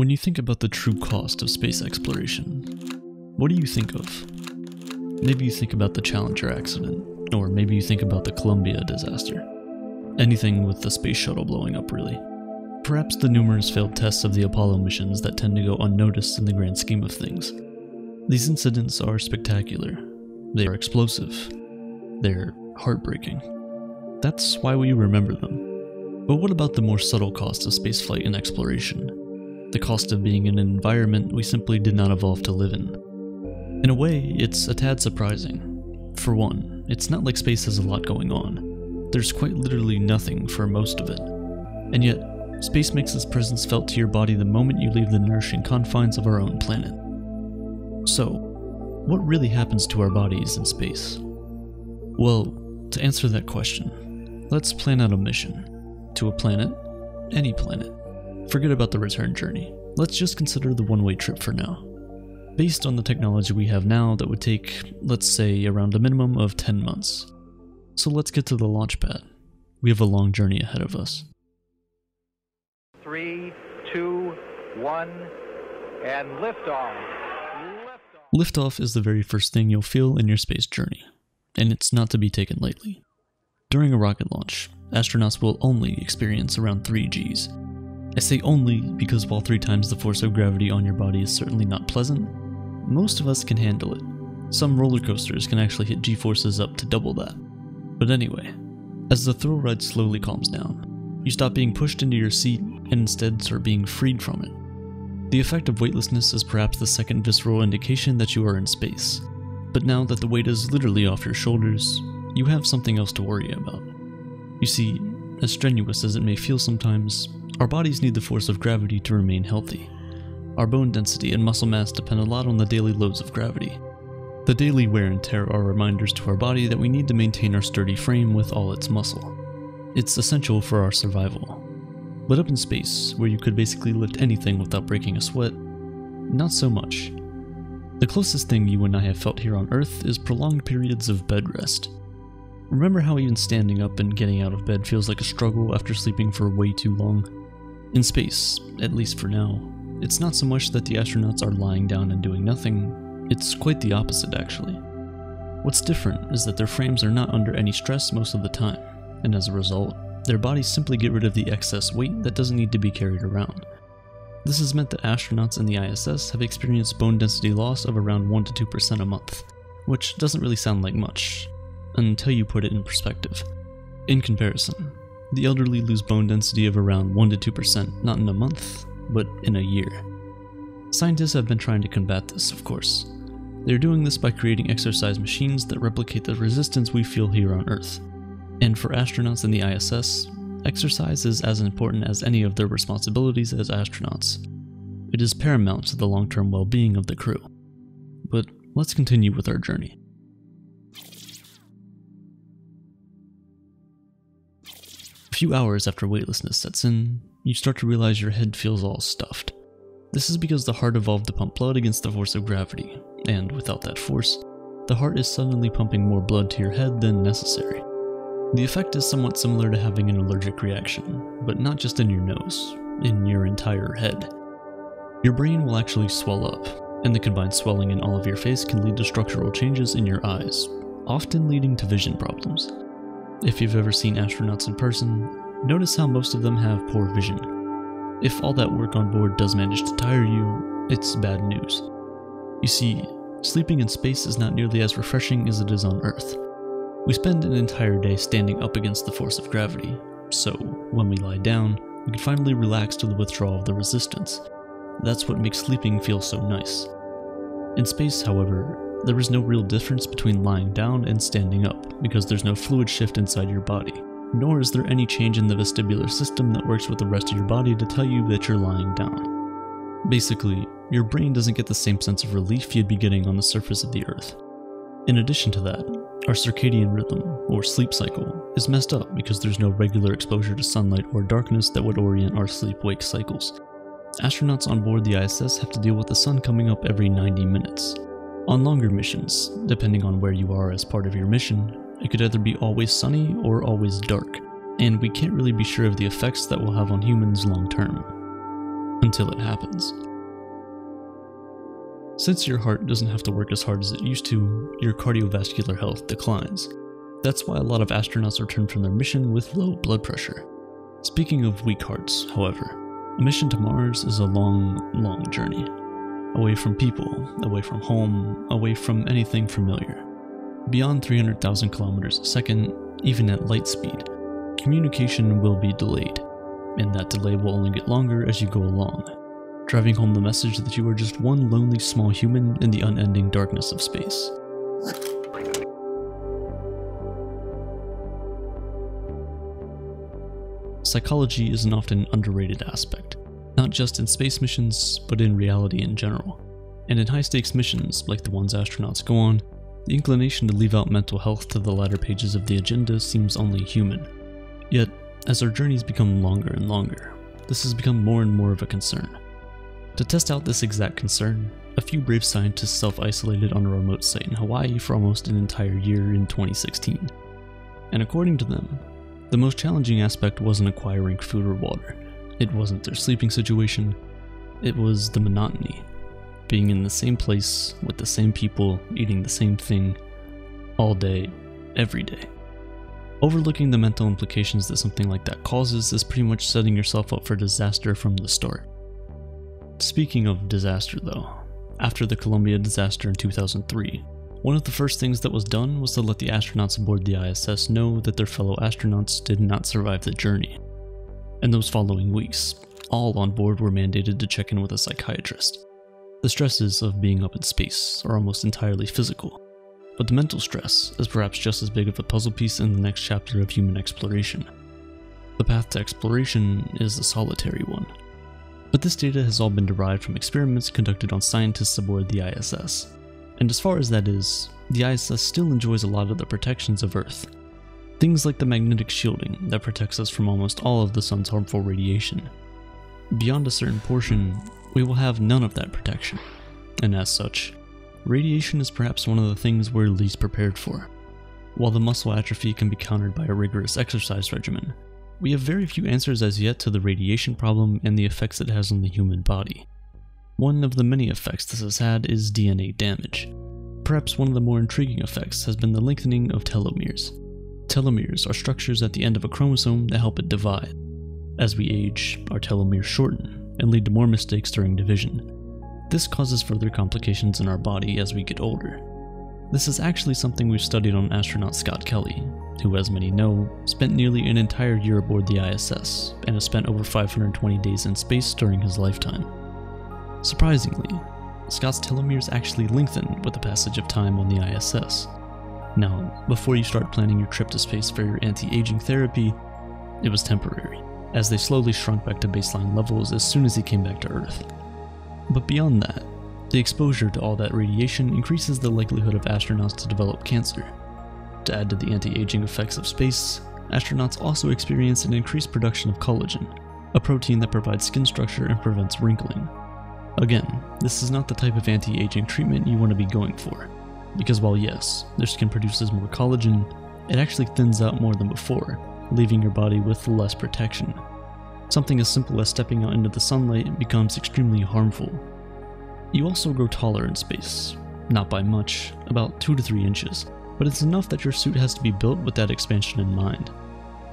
When you think about the true cost of space exploration, what do you think of? Maybe you think about the Challenger accident, or maybe you think about the Columbia disaster. Anything with the space shuttle blowing up, really. Perhaps the numerous failed tests of the Apollo missions that tend to go unnoticed in the grand scheme of things. These incidents are spectacular. They are explosive. They're heartbreaking. That's why we remember them. But what about the more subtle cost of spaceflight and exploration? The cost of being in an environment we simply did not evolve to live in. In a way, it's a tad surprising. For one, it's not like space has a lot going on. There's quite literally nothing for most of it. And yet, space makes its presence felt to your body the moment you leave the nourishing confines of our own planet. So, what really happens to our bodies in space? Well, to answer that question, let's plan out a mission. To a planet, any planet. Forget about the return journey. Let's just consider the one-way trip for now. Based on the technology we have now, that would take, let's say, around a minimum of 10 months. So let's get to the launch pad. We have a long journey ahead of us. Three, two, one, and liftoff. Liftoff. Liftoff is the very first thing you'll feel in your space journey, and it's not to be taken lightly. During a rocket launch, astronauts will only experience around 3 Gs, I say only because while three times the force of gravity on your body is certainly not pleasant, most of us can handle it. Some roller coasters can actually hit g-forces up to double that. But anyway, as the thrill ride slowly calms down, you stop being pushed into your seat and instead start being freed from it. The effect of weightlessness is perhaps the second visceral indication that you are in space, but now that the weight is literally off your shoulders, you have something else to worry about. You see, as strenuous as it may feel sometimes, our bodies need the force of gravity to remain healthy. Our bone density and muscle mass depend a lot on the daily loads of gravity. The daily wear and tear are reminders to our body that we need to maintain our sturdy frame with all its muscle. It's essential for our survival. But up in space, where you could basically lift anything without breaking a sweat, not so much. The closest thing you and I have felt here on Earth is prolonged periods of bed rest. Remember how even standing up and getting out of bed feels like a struggle after sleeping for way too long? In space, at least for now, it's not so much that the astronauts are lying down and doing nothing, it's quite the opposite actually. What's different is that their frames are not under any stress most of the time, and as a result, their bodies simply get rid of the excess weight that doesn't need to be carried around. This has meant that astronauts in the ISS have experienced bone density loss of around 1 to 2% a month, which doesn't really sound like much, until you put it in perspective. In comparison, the elderly lose bone density of around 1 to 2%, not in a month, but in a year. Scientists have been trying to combat this, of course. They're doing this by creating exercise machines that replicate the resistance we feel here on Earth. And for astronauts in the ISS, exercise is as important as any of their responsibilities as astronauts. It is paramount to the long-term well-being of the crew. But let's continue with our journey. Few hours after weightlessness sets in, you start to realize your head feels all stuffed. This is because the heart evolved to pump blood against the force of gravity, and without that force, the heart is suddenly pumping more blood to your head than necessary. The effect is somewhat similar to having an allergic reaction, but not just in your nose, in your entire head. Your brain will actually swell up, and the combined swelling in all of your face can lead to structural changes in your eyes, often leading to vision problems. If you've ever seen astronauts in person, notice how most of them have poor vision. If all that work on board does manage to tire you, it's bad news. You see, sleeping in space is not nearly as refreshing as it is on Earth. We spend an entire day standing up against the force of gravity, so when we lie down, we can finally relax to the withdrawal of the resistance. That's what makes sleeping feel so nice. In space, however, there is no real difference between lying down and standing up, because there's no fluid shift inside your body. Nor is there any change in the vestibular system that works with the rest of your body to tell you that you're lying down. Basically, your brain doesn't get the same sense of relief you'd be getting on the surface of the earth. In addition to that, our circadian rhythm, or sleep cycle, is messed up because there's no regular exposure to sunlight or darkness that would orient our sleep-wake cycles. Astronauts on board the ISS have to deal with the sun coming up every 90 minutes, on longer missions, depending on where you are as part of your mission, it could either be always sunny or always dark, and we can't really be sure of the effects that will have on humans long term. until it happens. Since your heart doesn't have to work as hard as it used to, your cardiovascular health declines. That's why a lot of astronauts return from their mission with low blood pressure. Speaking of weak hearts, however, a mission to Mars is a long, long journey. Away from people, away from home, away from anything familiar. Beyond 300,000 kilometers a second, even at light speed, communication will be delayed, and that delay will only get longer as you go along, driving home the message that you are just one lonely small human in the unending darkness of space. Psychology is an often underrated aspect, not just in space missions, but in reality in general. And in high stakes missions, like the ones astronauts go on, the inclination to leave out mental health to the latter pages of the agenda seems only human. Yet, as our journeys become longer and longer, this has become more and more of a concern. To test out this exact concern, a few brave scientists self-isolated on a remote site in Hawaii for almost an entire year in 2016. And according to them, the most challenging aspect wasn't acquiring food or water. It wasn't their sleeping situation. It was the monotony. Being in the same place, with the same people, eating the same thing, all day, every day. Overlooking the mental implications that something like that causes is pretty much setting yourself up for disaster from the start. Speaking of disaster though, after the Columbia disaster in 2003, one of the first things that was done was to let the astronauts aboard the ISS know that their fellow astronauts did not survive the journey. In those following weeks, all on board were mandated to check in with a psychiatrist. The stresses of being up in space are almost entirely physical, but the mental stress is perhaps just as big of a puzzle piece in the next chapter of human exploration. The path to exploration is a solitary one, but this data has all been derived from experiments conducted on scientists aboard the ISS. And as far as that is, the ISS still enjoys a lot of the protections of Earth. Things like the magnetic shielding that protects us from almost all of the sun's harmful radiation. Beyond a certain portion, we will have none of that protection, and as such, radiation is perhaps one of the things we're least prepared for. While the muscle atrophy can be countered by a rigorous exercise regimen, we have very few answers as yet to the radiation problem and the effects it has on the human body. One of the many effects this has had is DNA damage. Perhaps one of the more intriguing effects has been the lengthening of telomeres. Telomeres are structures at the end of a chromosome that help it divide. As we age, our telomeres shorten and lead to more mistakes during division. This causes further complications in our body as we get older. This is actually something we've studied on astronaut Scott Kelly, who, as many know, spent nearly an entire year aboard the ISS and has spent over 520 days in space during his lifetime. Surprisingly, Scott's telomeres actually lengthen with the passage of time on the ISS. Now, before you start planning your trip to space for your anti-aging therapy, it was temporary, as they slowly shrunk back to baseline levels as soon as he came back to Earth. But beyond that, the exposure to all that radiation increases the likelihood of astronauts to develop cancer. To add to the anti-aging effects of space, astronauts also experience an increased production of collagen, a protein that provides skin structure and prevents wrinkling. Again, this is not the type of anti-aging treatment you want to be going for, because while yes, their skin produces more collagen, it actually thins out more than before, leaving your body with less protection. Something as simple as stepping out into the sunlight becomes extremely harmful. You also grow taller in space, not by much, about 2 to 3 inches, but it's enough that your suit has to be built with that expansion in mind.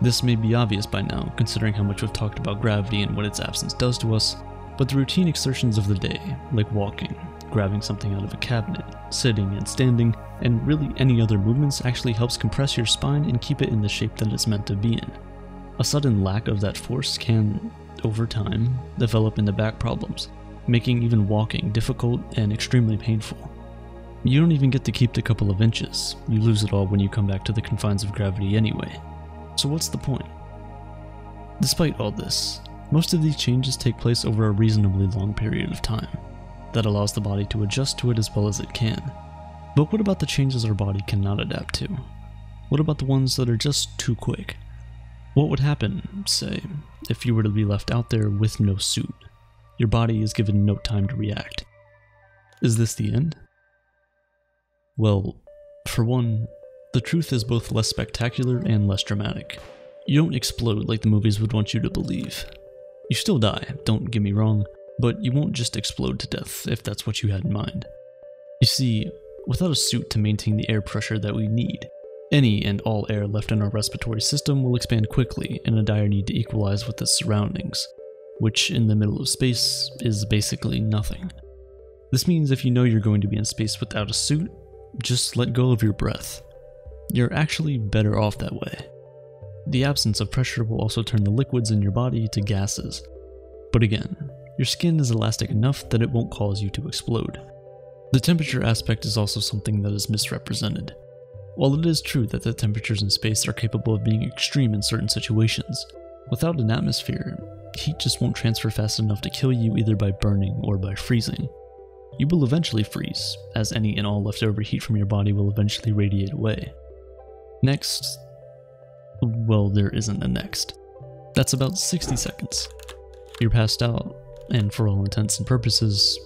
This may be obvious by now, considering how much we've talked about gravity and what its absence does to us, but the routine exertions of the day, like walking, grabbing something out of a cabinet, sitting and standing, and really any other movements actually helps compress your spine and keep it in the shape that it's meant to be in. A sudden lack of that force can, over time, develop into back problems, making even walking difficult and extremely painful. You don't even get to keep the couple of inches, you lose it all when you come back to the confines of gravity anyway. So what's the point? Despite all this, most of these changes take place over a reasonably long period of time. That allows the body to adjust to it as well as it can. But what about the changes our body cannot adapt to? What about the ones that are just too quick? What would happen, say, if you were to be left out there with no suit? Your body is given no time to react. Is this the end? Well, for one, the truth is both less spectacular and less dramatic. You don't explode like the movies would want you to believe. You still die, don't get me wrong, but you won't just explode to death if that's what you had in mind. You see, without a suit to maintain the air pressure that we need, any and all air left in our respiratory system will expand quickly in a dire need to equalize with its surroundings, which in the middle of space is basically nothing. This means if you know you're going to be in space without a suit, just let go of your breath. You're actually better off that way. The absence of pressure will also turn the liquids in your body to gases. But again, your skin is elastic enough that it won't cause you to explode. The temperature aspect is also something that is misrepresented. While it is true that the temperatures in space are capable of being extreme in certain situations, without an atmosphere, heat just won't transfer fast enough to kill you either by burning or by freezing. You will eventually freeze, as any and all leftover heat from your body will eventually radiate away. Next, well, there isn't a next. That's about 60 seconds. You're passed out, and for all intents and purposes,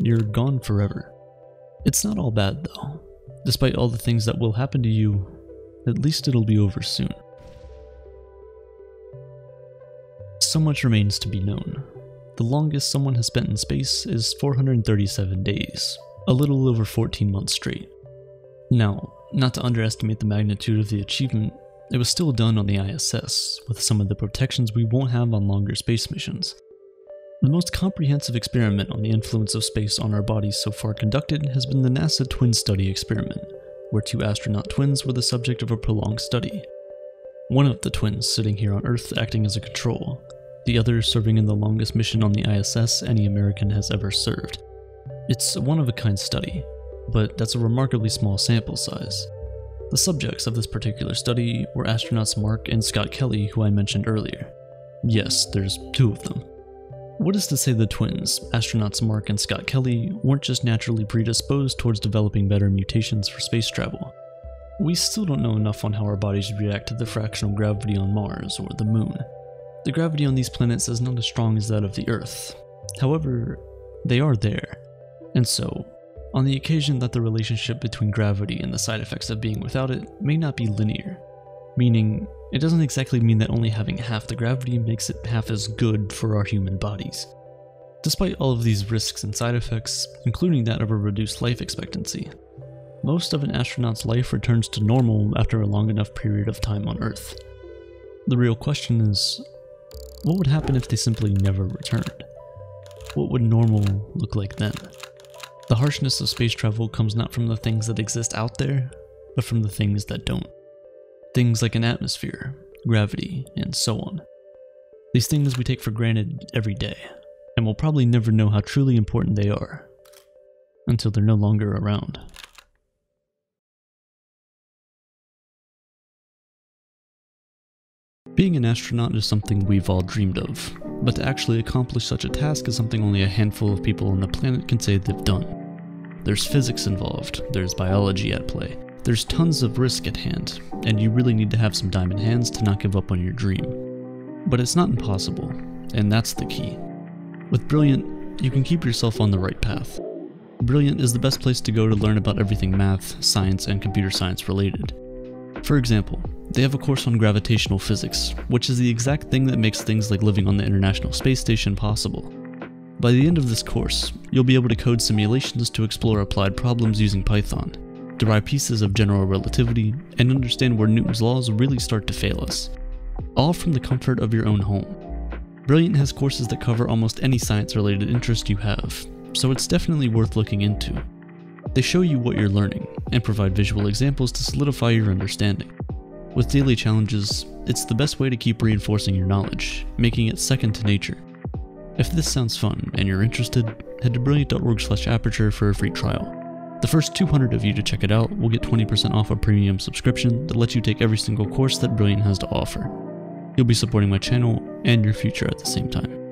you're gone forever. It's not all bad though. Despite all the things that will happen to you, at least it'll be over soon. So much remains to be known. The longest someone has spent in space is 437 days, a little over 14 months straight. Now, not to underestimate the magnitude of the achievement, it was still done on the ISS, with some of the protections we won't have on longer space missions. The most comprehensive experiment on the influence of space on our bodies so far conducted has been the NASA Twin Study experiment, where two astronaut twins were the subject of a prolonged study. One of the twins sitting here on Earth acting as a control, the other serving in the longest mission on the ISS any American has ever served. It's a one of a kind study, but that's a remarkably small sample size. The subjects of this particular study were astronauts Mark and Scott Kelly, who I mentioned earlier. Yes, there's two of them. What is to say the twins, astronauts Mark and Scott Kelly, weren't just naturally predisposed towards developing better mutations for space travel? We still don't know enough on how our bodies react to the fractional gravity on Mars or the Moon. The gravity on these planets is not as strong as that of the Earth. However, they are there. And so, on the occasion that the relationship between gravity and the side effects of being without it may not be linear, meaning it doesn't exactly mean that only having half the gravity makes it half as good for our human bodies. Despite all of these risks and side effects, including that of a reduced life expectancy, most of an astronaut's life returns to normal after a long enough period of time on Earth. The real question is, what would happen if they simply never returned? What would normal look like then? The harshness of space travel comes not from the things that exist out there, but from the things that don't. Things like an atmosphere, gravity, and so on. These things we take for granted every day, and we'll probably never know how truly important they are until they're no longer around. Being an astronaut is something we've all dreamed of, but to actually accomplish such a task is something only a handful of people on the planet can say they've done. There's physics involved, there's biology at play, there's tons of risk at hand, and you really need to have some diamond hands to not give up on your dream. But it's not impossible, and that's the key. With Brilliant, you can keep yourself on the right path. Brilliant is the best place to go to learn about everything math, science, and computer science related. For example, they have a course on gravitational physics, which is the exact thing that makes things like living on the International Space Station possible. By the end of this course, you'll be able to code simulations to explore applied problems using Python, derive pieces of general relativity, and understand where Newton's laws really start to fail us. All from the comfort of your own home. Brilliant has courses that cover almost any science related interest you have, so it's definitely worth looking into. They show you what you're learning, and provide visual examples to solidify your understanding. With daily challenges, it's the best way to keep reinforcing your knowledge, making it second to nature. If this sounds fun and you're interested, head to brilliant.org/aperture for a free trial. The first 200 of you to check it out will get 20% off a premium subscription that lets you take every single course that Brilliant has to offer. You'll be supporting my channel and your future at the same time.